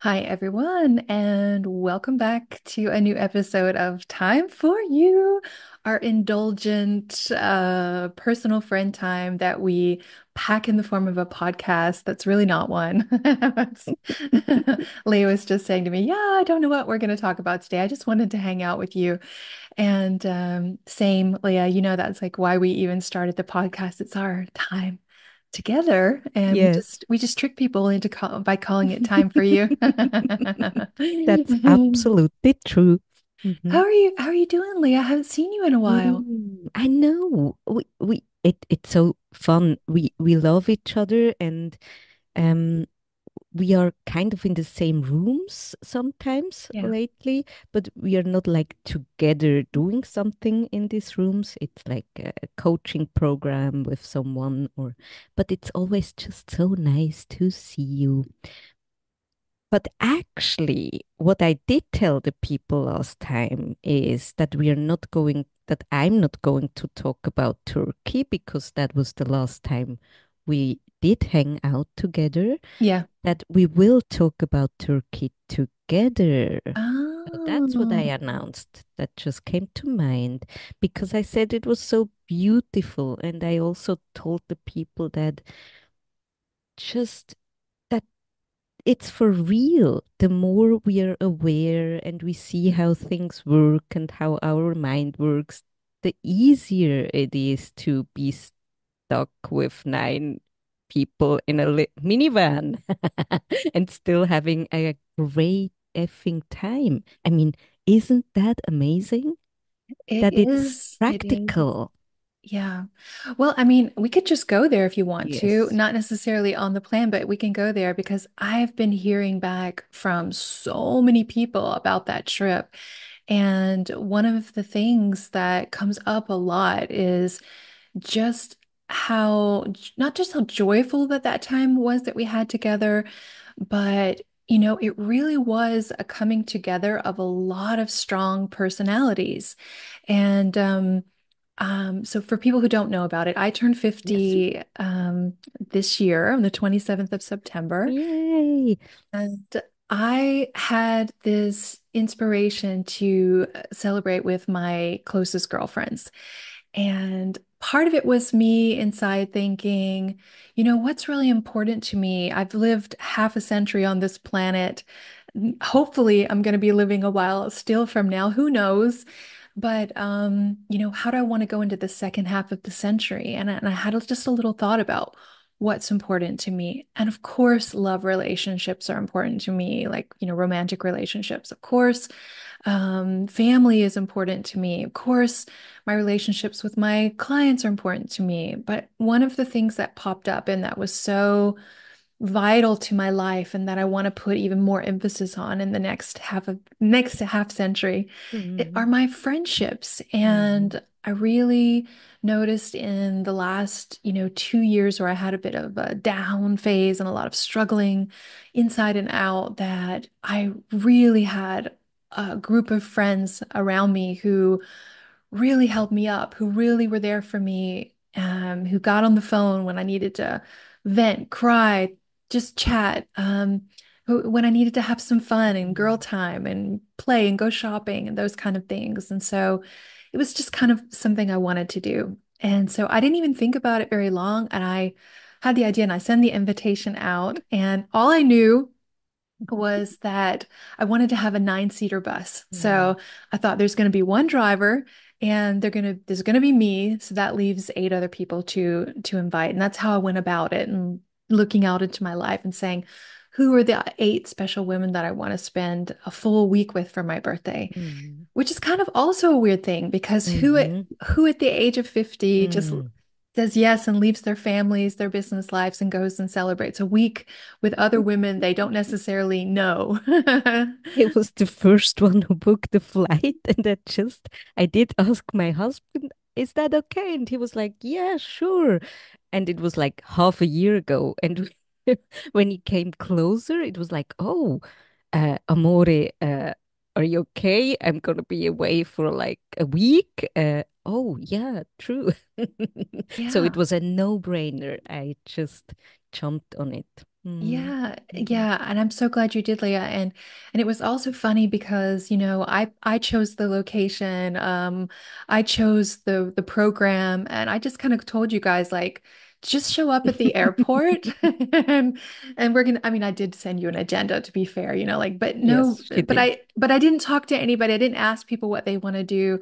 Hi, everyone, and welcome back to a new episode of Time for You, our indulgent uh, personal friend time that we pack in the form of a podcast that's really not one. Lea was just saying to me, Yeah, I don't know what we're going to talk about today. I just wanted to hang out with you. And um, same, Lea, you know, that's like why we even started the podcast. It's our time together and we Yes. just we just trick people into call by calling it time for you. That's absolutely true. How Mhm. are you how are you doing, Lea? I haven't seen you in a while. Mm, I know. We we it it's so fun. We we love each other and um we are kind of in the same rooms sometimes Yeah. lately, but we are not like together doing something in these rooms. It's like a coaching program with someone or but it's always just so nice to see you. But actually, what I did tell the people last time is that we are not going, that I'm not going to talk about Turkey because that was the last time we did hang out together, Yeah. that we will talk about Turkey together. So that's what I Oh, announced. That just came to mind because I said it was so beautiful. And I also told the people that just that it's for real. The more we are aware and we see how things work and how our mind works, the easier it is to be stuck with nine people in a li minivan and still having a great effing time. I mean, isn't that amazing it that it's is. It is. practical? Yeah. Well, I mean, we could just go there if you want to, not necessarily on the plan, but we can go there because I've been hearing back from so many people about that trip. And one of the things that comes up a lot is just how, not just how joyful that that time was that we had together, but you know, it really was a coming together of a lot of strong personalities. And um, um, so for people who don't know about it, I turned Yes. 50 um, this year on the 27th of September. Yay. And I had this inspiration to uh, celebrate with my closest girlfriends. And part of it was me inside thinking, you know, what's really important to me? I've lived half a century on this planet. Hopefully, I'm going to be living a while still from now. Who knows? But um, you know, how do I want to go into the second half of the century? And I, and I had just a little thought about what's important to me. And of course, love relationships are important to me, like, you know, romantic relationships. Of course, um, family is important to me. Of course, my relationships with my clients are important to me. But one of the things that popped up and that was so vital to my life and that I want to put even more emphasis on in the next half of next half century Mm-hmm. are my friendships. Mm-hmm. And I really noticed in the last, you know, two years where I had a bit of a down phase and a lot of struggling inside and out that I really had a group of friends around me who really held me up, who really were there for me, um, who got on the phone when I needed to vent, cry, just chat, um, when I needed to have some fun and girl time and play and go shopping and those kind of things. And so it was just kind of something I wanted to do. And so I didn't even think about it very long. And I had the idea and I sent the invitation out. And all I knew was that I wanted to have a nine-seater bus. Mm-hmm. So I thought there's going to be one driver and they're going to there's going to be me, so that leaves eight other people to to invite. And that's how I went about it and looking out into my life and saying, who are the eight special women that I want to spend a full week with for my birthday? Mm-hmm. Which is kind of also a weird thing because who at Mm-hmm. who at the age of 50 just Mm. says yes and leaves their families, their business lives, and goes and celebrates a week with other women they don't necessarily know. I was the first one who booked the flight, and I just I did ask my husband, "Is that okay?" And he was like, "Yeah, sure." And it was like half a year ago, and when he came closer, it was like, "Oh, uh, amore, uh, are you okay? I'm gonna be away for like a week." Uh, oh, yeah, true. So it was a no-brainer. I just jumped on it. Mm. Yeah, yeah, and I'm so glad you did, Lea. And and it was also funny because, you know, I I chose the location, um, I chose the the program, and I just kind of told you guys like just show up at the airport and and we're gonna I mean, I did send you an agenda to be fair, you know, like but no, Yes, but did. I but I didn't talk to anybody. I didn't ask people what they want to do.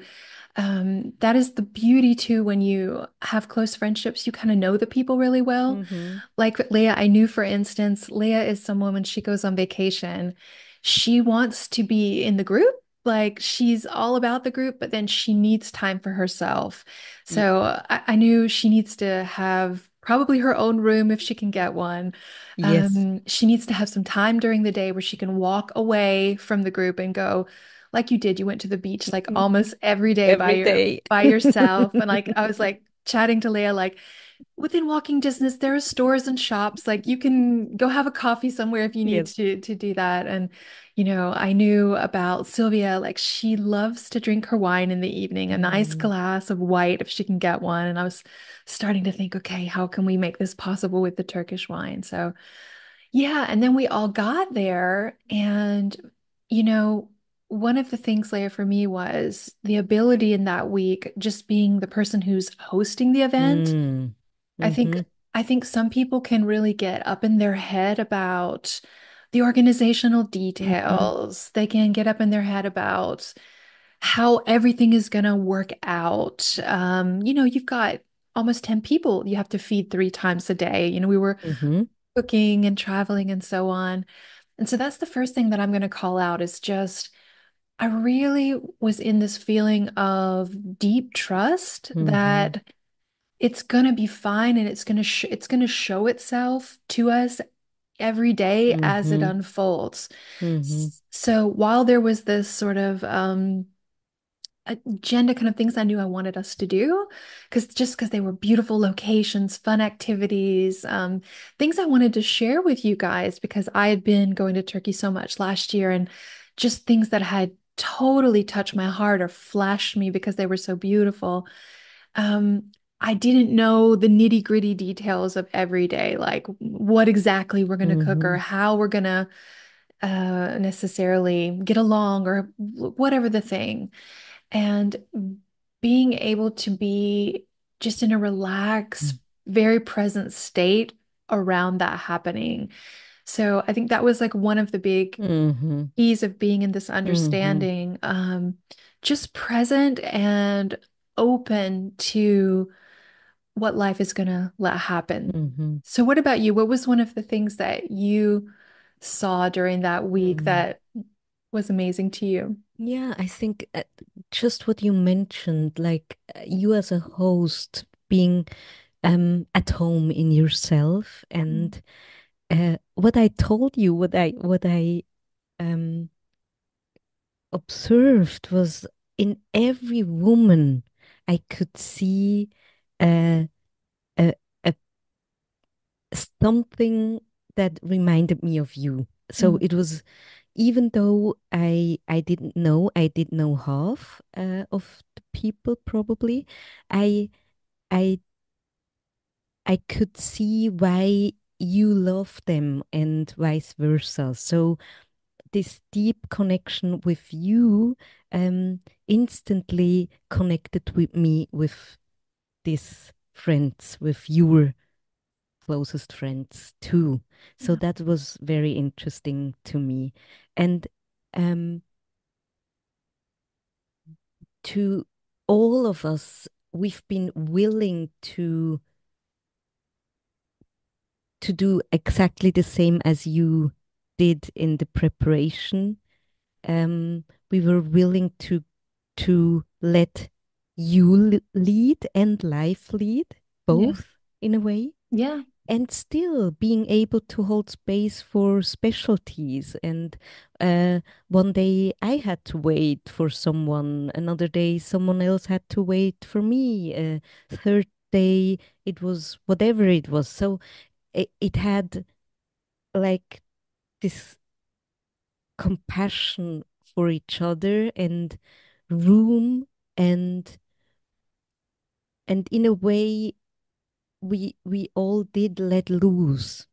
Um, that is the beauty too when you have close friendships, you kind of know the people really well. Mm-hmm. Like Lea, I knew, for instance, Lea is someone when she goes on vacation, she wants to be in the group. Like she's all about the group, but then she needs time for herself. Ye- So I, I knew she needs to have probably her own room if she can get one. yes. Um, she needs to have some time during the day where she can walk away from the group and go, like you did. You went to the beach like Mhm. almost every day by Every your by yourself. And like I was like chatting to Lea, like within walking distance, there are stores and shops. Like you can go have a coffee somewhere if you need Yes. to to do that. And you know, I knew about Sylvia, like she loves to drink her wine in the evening, a nice Mm. glass of white if she can get one. And I was starting to think, okay, how can we make this possible with the Turkish wine? So yeah, and then we all got there and you know, one of the things, Lea, for me was the ability in that week, just being the person who's hosting the event Mm. I think Mm-hmm. I think some people can really get up in their head about the organizational Mm-hmm. details. They can get up in their head about how everything is going to work out. Um, you know, you've got almost 10 people you have to feed three times a day. You know, we were Mm-hmm. cooking and traveling and so on. And so that's the first thing that I'm going to call out is just I really was in this feeling of deep trust Mm-hmm. that it's gonna be fine and it's gonna sh it's gonna show itself to us every day as it Mm-hmm. unfolds. Mm-hmm. So while there was this sort of um agenda kind of things I knew I wanted us to do, because just because they were beautiful locations, fun activities, um, things I wanted to share with you guys because I had been going to Turkey so much last year and just things that had totally touched my heart or flashed me because they were so beautiful. Um, I didn't know the nitty-gritty details of every day, like what exactly we're going to cook or Mm-hmm. how we're going to uh, necessarily get along or whatever the thing. And being able to be just in a relaxed, very present state around that happening. So I think that was like one of the big Mm-hmm. keys of being in this Mm-hmm. understanding, um, just present and open to what life is going to let happen. Mm-hmm. So, what about you? What was one of the things that you saw during that week Mm-hmm. that was amazing to you? Yeah, I think uh, just what you mentioned, like uh, you as a host being um at home in yourself and uh, what I told you, what I what I um observed was in every woman I could see uh, a, a something that reminded me of you. So Mm, it was even though I I didn't know, I did know half uh, of the people probably. I I I could see why you love them and vice versa. So this deep connection with you um, instantly connected with me with these friends, with your closest friends too. So yeah, that was very interesting to me. And um, to all of us, we've been willing to to do exactly the same as you did in the preparation. Um, we were willing to to let you lead and life lead, yeah, both in a way, yeah, and still being able to hold space for specialties. And uh, one day I had to wait for someone, another day someone else had to wait for me, uh, third day it was whatever it was. So it, it had like this compassion for each other and room and and in a way we we all did let loose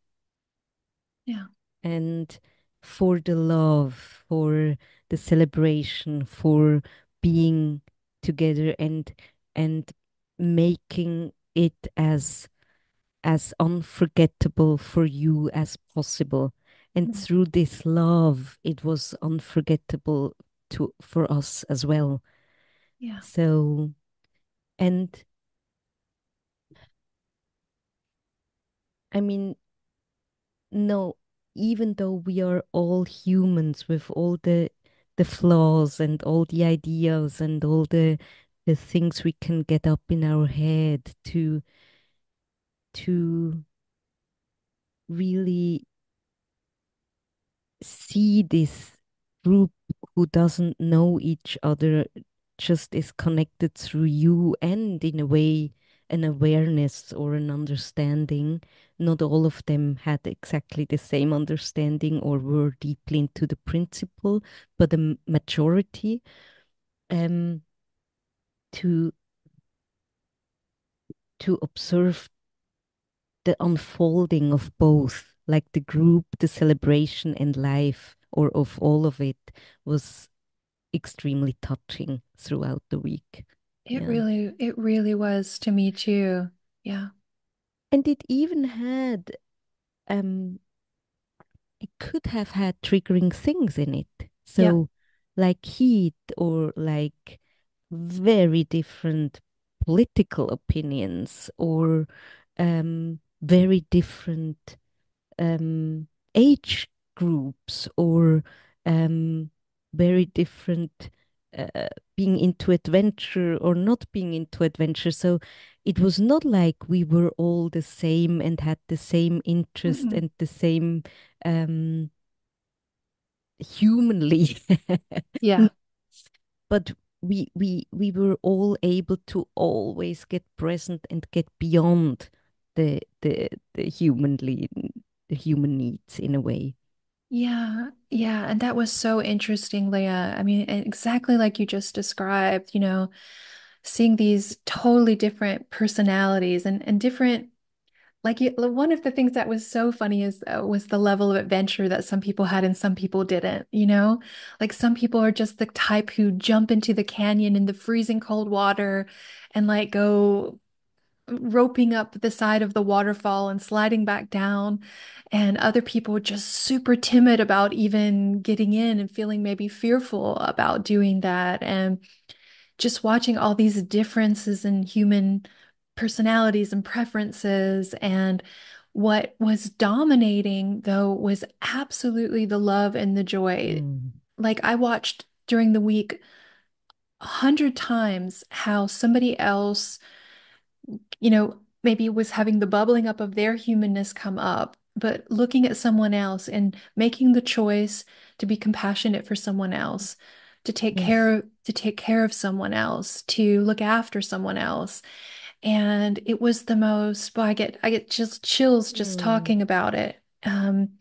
Yeah. and for the love, for the celebration, for being together and and making it as as unforgettable for you as possible. And through this love, it was unforgettable to for us as well. Yeah. So, and I mean, no, even though we are all humans with all the the flaws and all the ideas and all the the things we can get up in our head to to really see this group who doesn't know each other just is connected through you and in a way an awareness or an understanding. Not all of them had exactly the same understanding or were deeply into the principle, but the majority um, to to observe the unfolding of both, like the group, the celebration and life, or of all of it, was extremely touching throughout the week. It Yeah. really, it really was to me too. Yeah. And it even had, um, it could have had triggering things in it. Yeah. So, like heat or like very different political opinions or um, very different um, age groups or um, very different uh, being into adventure or not being into adventure. So it was not like we were all the same and had the same interest Mm-mm. and the same um, humanly Yeah. but we we we were all able to always get present and get beyond the the the humanly the human needs in a way. Yeah, yeah, and that was so interesting, Lea. I mean, exactly like you just described, you know, seeing these totally different personalities and and different like you, one of the things that was so funny is uh, was the level of adventure that some people had and some people didn't, you know? Like some people are just the type who jump into the canyon in the freezing cold water and like go roping up the side of the waterfall and sliding back down. And other people just super timid about even getting in and feeling maybe fearful about doing that. And just watching all these differences in human personalities and preferences. And what was dominating, though, was absolutely the love and the joy. Mm, Like I watched during the week a hundred times how somebody else you know, maybe it was having the bubbling up of their humanness come up, but looking at someone else and making the choice to be compassionate for someone else, to take yes. care to take care of someone else, to look after someone else. And it was the most, well, I get I get just chills just Mm, talking about it. Um,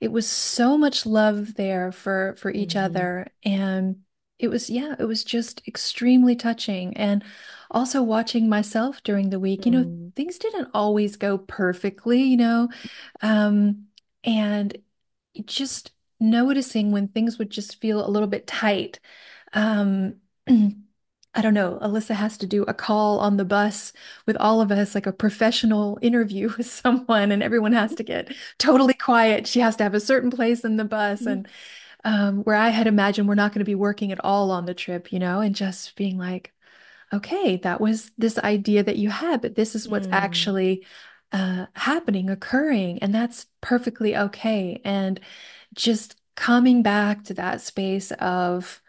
it was so much love there for for each mhm, other. And it was, yeah, it was just extremely touching. And also watching myself during the week, you know, mm, things didn't always go perfectly, you know. Um, and just noticing when things would just feel a little bit tight. Um, I don't know, Alyssa has to do a call on the bus with all of us, like a professional interview with someone, and everyone has to get totally quiet. She has to have a certain place in the bus, mm, and um, where I had imagined we're not going to be working at all on the trip, you know, and just being like, okay, that was this idea that you had, but this is what's mm, actually uh, happening, occurring, and that's perfectly okay. And just coming back to that space of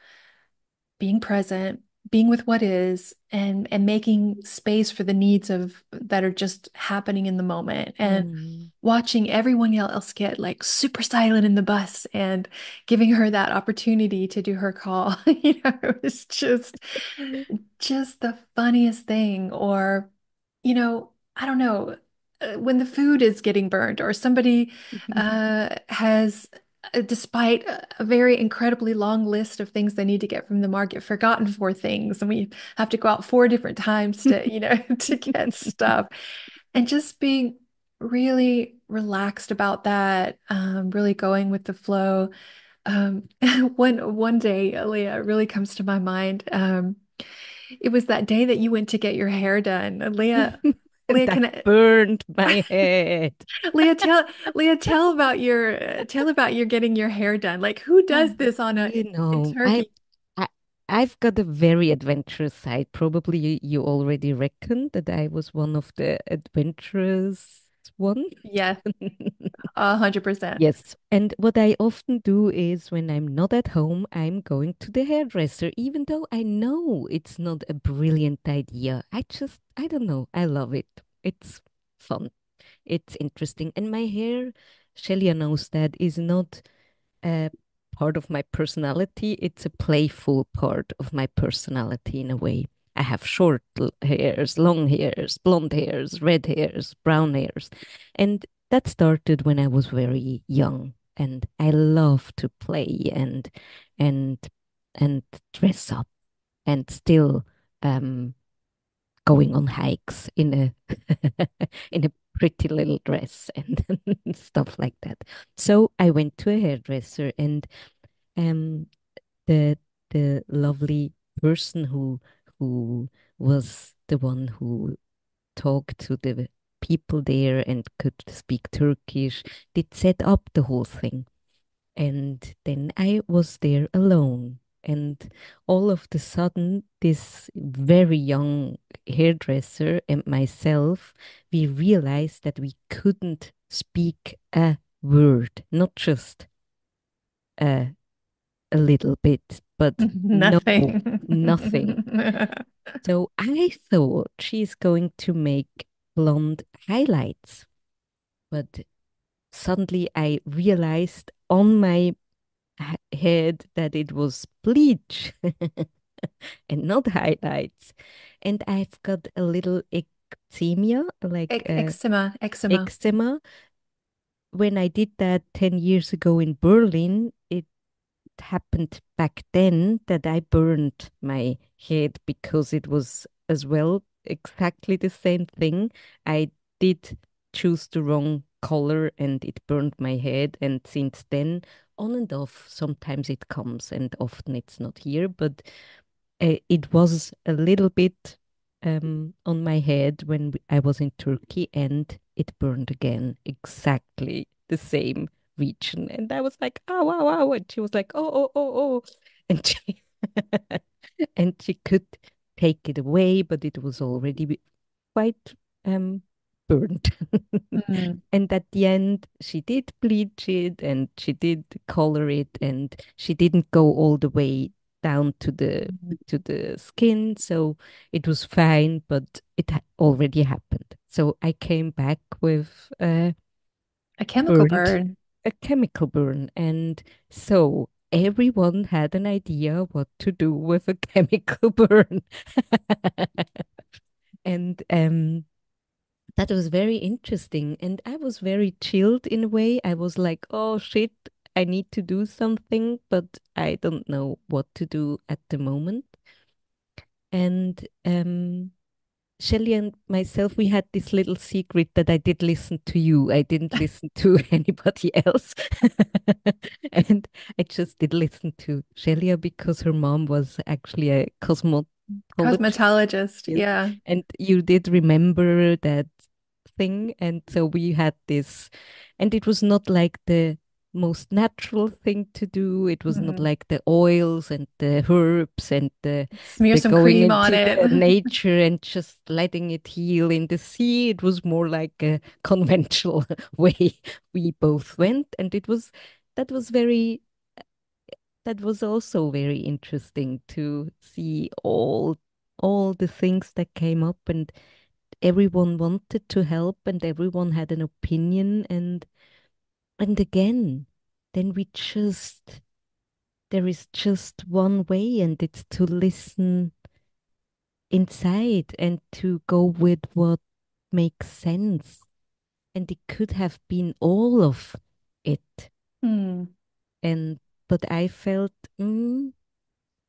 being present, being with what is, and and making space for the needs of that are just happening in the moment, and mm, watching everyone else get like super silent in the bus and giving her that opportunity to do her call. You know, it was just just the funniest thing. Or, you know, I don't know, uh, when the food is getting burnt or somebody uh, has, despite a very incredibly long list of things they need to get from the market, forgotten four things, and we have to go out four different times to, you know, to get stuff. And just being really relaxed about that, um, really going with the flow. Um, one one day, Lea, really comes to my mind. Um, it was that day that you went to get your hair done. Lea, Lea, can I, burned my head. Lea tell Lea tell about your tell about your getting your hair done. Like who does this on a You know, I, Turkey? I I've got a very adventurous side. Probably you, you already reckoned that I was one of the adventurous one. Yeah, a hundred percent. Yes. And what I often do is when I'm not at home, I'm going to the hairdresser, even though I know it's not a brilliant idea. I just, I don't know. I love it. It's fun. It's interesting. And my hair, Shailia knows that, is not a part of my personality. It's a playful part of my personality in a way. I have short hairs, long hairs, blonde hairs, red hairs, brown hairs. And that started when I was very young. And I love to play and and and dress up and still um going on hikes in a in a pretty little dress and stuff like that. So I went to a hairdresser and um the the lovely person who who was the one who talked to the people there and could speak Turkish did set up the whole thing. And then I was there alone. And all of the sudden, this very young hairdresser and myself, we realized that we couldn't speak a word, not just a, a little bit, but no, Nothing. nothing. So I thought she's going to make blonde highlights, but suddenly I realized on my head that it was bleach and not highlights. And I've got a little eczema, like uh, Eczema, eczema. eczema. When I did that 10 years ago in Berlin, it happened back then that I burned my head because it was as well exactly the same thing. I did choose the wrong color and it burned my head. And since then, on and off, sometimes it comes and often it's not here. But uh, it was a little bit um, on my head when I was in Turkey and it burned again, exactly the same region. And I was like, oh, wow, wow. And she was like, oh, oh, oh, oh. And she, and she could take it away, but it was already quite um, burned. Mm. And at the end, she did bleach it and she did color it, and she didn't go all the way down to the to the skin, so it was fine, but it ha already happened. So I came back with uh, A chemical burn. A chemical burn. And so everyone had an idea what to do with a chemical burn. And um, that was very interesting. And I was very chilled in a way. I was like, oh shit, I need to do something, but I don't know what to do at the moment. And um, Shailia and myself, we had this little secret that I did listen to you. I didn't listen to anybody else. And I just did listen to Shailia because her mom was actually a cosmetologist. Cosmetologist. Yeah. And you did remember that thing. And so we had this, and it was not like the most natural thing to do. It was not Mm. like the oils and the herbs and the Smear the some cream on it. nature and just letting it heal in the sea. It was more like a conventional way we both went. And it was that was very that was also very interesting to see all all the things that came up and everyone wanted to help and everyone had an opinion and and again then we just there is just one way and it's to listen inside and to go with what makes sense and it could have been all of it Hmm. and but I felt mm,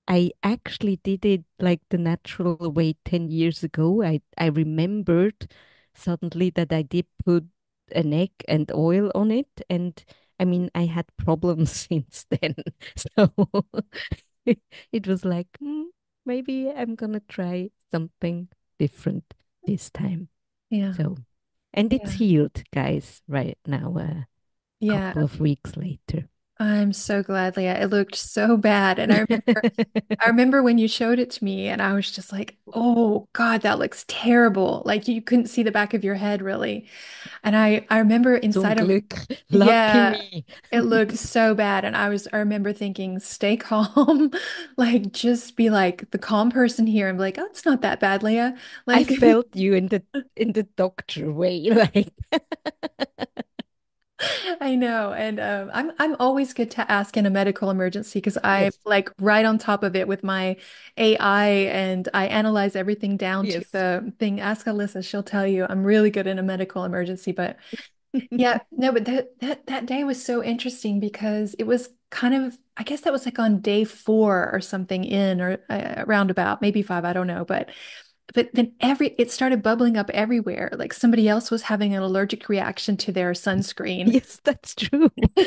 I actually did it like the natural way 10 years ago. I, I remembered suddenly that I did put an egg and oil on it. And I mean, I had problems since then. So it was like, "Hmm, maybe I'm gonna try something different this time. Yeah. So, and it's Yeah. healed, guys, right now, a Yeah. couple of weeks later. I'm so glad, Lea. It looked so bad. And I remember I remember when you showed it to me and I was just like, "Oh God, that looks terrible." Like you couldn't see the back of your head really. And I I remember inside of Glück, lucky yeah, me. it looked so bad and I was I remember thinking, "Stay calm." Like just be like the calm person here and be like, "Oh, it's not that bad, Lea." Like I felt you in the in the doctor way, like I know, and um, I'm I'm always good to ask in a medical emergency because I'm yes, like right on top of it with my AI and I analyze everything down to yes. the thing. Ask Alyssa, she'll tell you I'm really good in a medical emergency. But yeah, no, but that that that day was so interesting because it was kind of I guess that was like on day four or something in or uh, around about maybe five, I don't know, but but then every it started bubbling up everywhere. Like somebody else was having an allergic reaction to their sunscreen. Yes, that's true.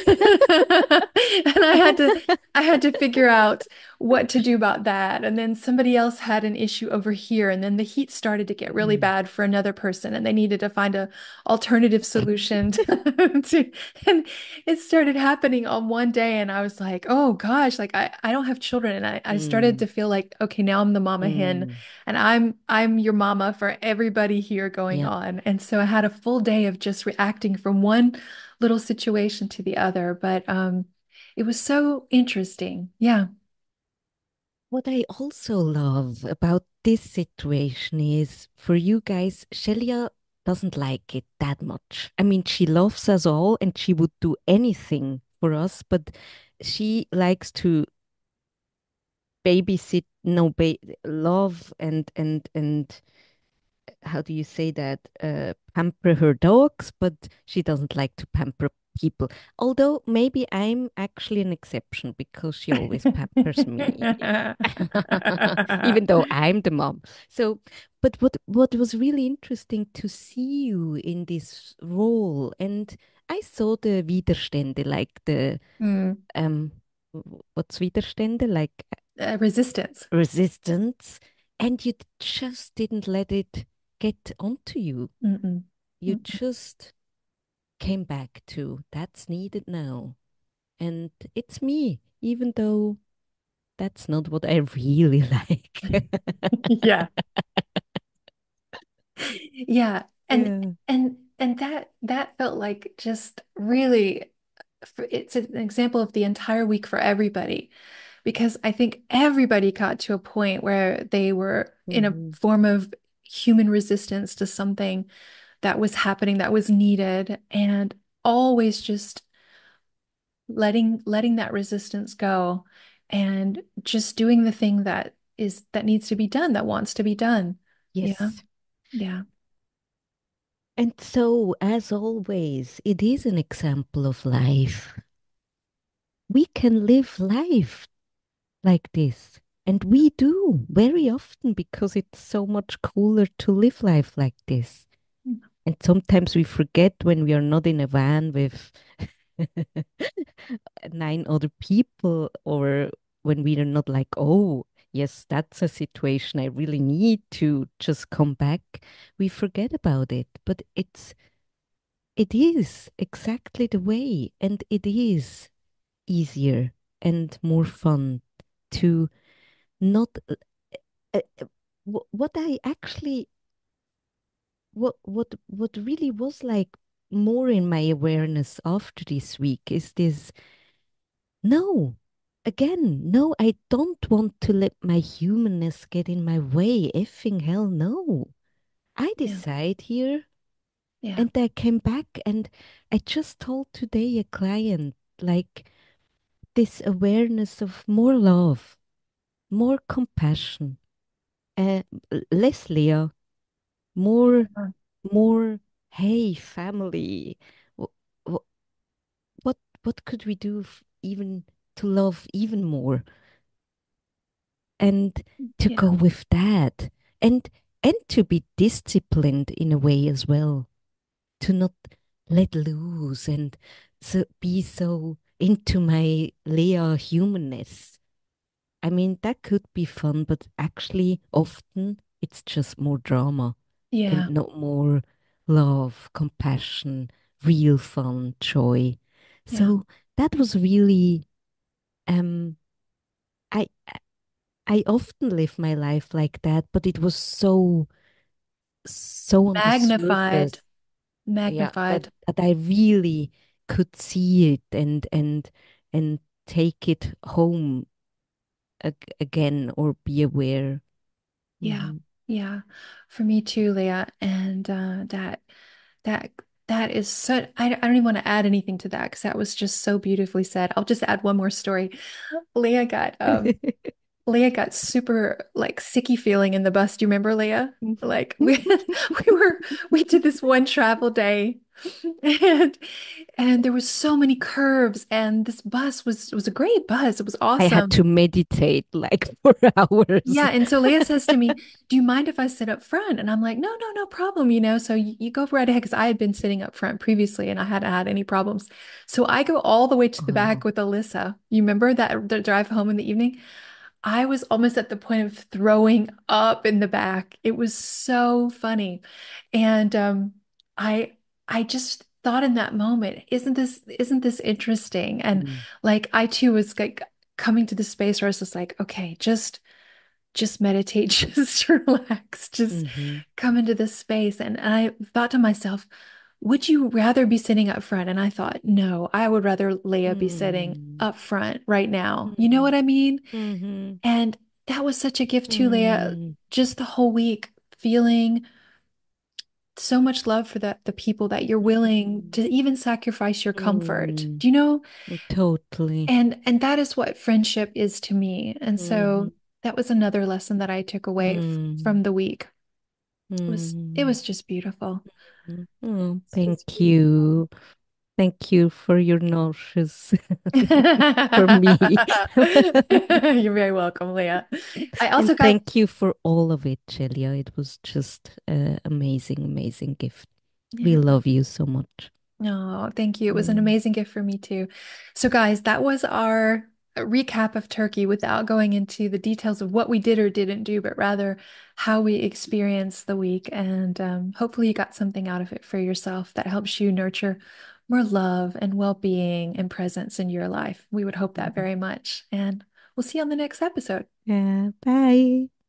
And I had to I had to figure out what to do about that. And then somebody else had an issue over here. And then the heat started to get really Mm. bad for another person. And they needed to find a alternative solution to, to and it started happening on one day. And I was like, oh gosh, like I, I don't have children. And I, I started Mm. to feel like, okay, now I'm the mama hen Mm. and I'm I'm your mama for everybody here going Yeah. on. And so I had a full day of just reacting from one little situation to the other. But um it was so interesting. Yeah. What I also love about this situation is for you guys, Shailia doesn't like it that much. I mean, she loves us all and she would do anything for us, but she likes to babysit, no, ba love and and and how do you say that? Uh, pamper her dogs, but she doesn't like to pamper people. Although maybe I'm actually an exception because she always pampers me. even though I'm the mom. So, but what what was really interesting to see you in this role, and I saw the Widerstände, like the Mm. um, what's Widerstände, like Uh, resistance. resistance, and you just didn't let it get onto you. You Mm. just came back to that's needed now, and it's me, even though that's not what I really like. Yeah. Yeah. And Yeah. and and that that felt like just really it's an example of the entire week for everybody because I think everybody got to a point where they were in a Mhm. form of human resistance to something that was happening that was needed and always just letting letting that resistance go and just doing the thing that is that needs to be done that wants to be done. Yeah. Yes. Yeah. And so, as always, it is an example of life. We can live life like this. And we do very often because it's so much cooler to live life like this. And sometimes we forget when we are not in a van with nine other people, or when we are not like, oh, yes, that's a situation I really need to just come back. We forget about it. But it's It is exactly the way, and it is easier and more fun to not. Uh, uh, what I actually, what what what really was like more in my awareness after this week is this. No, again, no, I don't want to let my humanness get in my way. Effing hell, no. I Yeah. decide here Yeah. And I came back and I just told today a client like this awareness of more love, more compassion, uh, less Lea, more, Uh, more, hey, family. wh- wh- What, what could we do f- even to love even more? And to Yeah. go with that and and to be disciplined in a way as well, to not let loose and so be so into my Lea humanness. I mean, that could be fun, but actually, often it's just more drama and Yeah, not more love, compassion, real fun, joy. yeah. So that was really, um, I I often live my life like that, but it was so so on the Magnified, yeah, that, magnified. that I really could see it and and and take it home ag again or be aware. Yeah, hmm yeah. For me too, Lea. And uh, that that that is so I, I don't even want to add anything to that because that was just so beautifully said. I'll just add one more story. Lea got um Lea got super like sicky feeling in the bus. Do you remember Lea? Like we we were we did this one travel day and and there was so many curves and this bus was was a great bus. It was awesome I had to meditate like for hours. Yeah, and so Lea says to me, "Do you mind if I sit up front?" And I'm like, "No, no, no problem, you know." So you, you go right ahead because I had been sitting up front previously and I hadn't had any problems. So I go all the way to the back Oh. with Alyssa. You remember that the drive home in the evening? I was almost at the point of throwing up in the back. It was so funny. And um I I just thought in that moment, isn't this isn't this interesting? And Mm. like I too was like coming to the space where I was just like, okay, just just meditate, just relax, just hmm come into this space. And, and I thought to myself, would you rather be sitting up front? And I thought, no, I would rather Lea be sitting Mm. up front right now. You know what I mean? hmm And that was such a gift too, Lea, Mm. just the whole week feeling so much love for the, the people that you're willing Mm. to even sacrifice your comfort. Mm. Do you know? Totally. And and that is what friendship is to me. And hmm so that was another lesson that I took away f Mm. from the week. It was it Mm. was just beautiful. Mm. Oh, thank beautiful. you. Thank you for your nauseous for me. You're very welcome, Lea. I also got thank you for all of it, Shailia. It was just an amazing, amazing gift. We love you so much. Oh, thank you. It was an Mm. amazing gift for me too. So, guys, that was our recap of Turkey without going into the details of what we did or didn't do, but rather how we experienced the week. And um, hopefully, you got something out of it for yourself that helps you nurture more love and well-being and presence in your life. We would hope that mm-hmm. very much. And we'll see you on the next episode. Yeah, bye.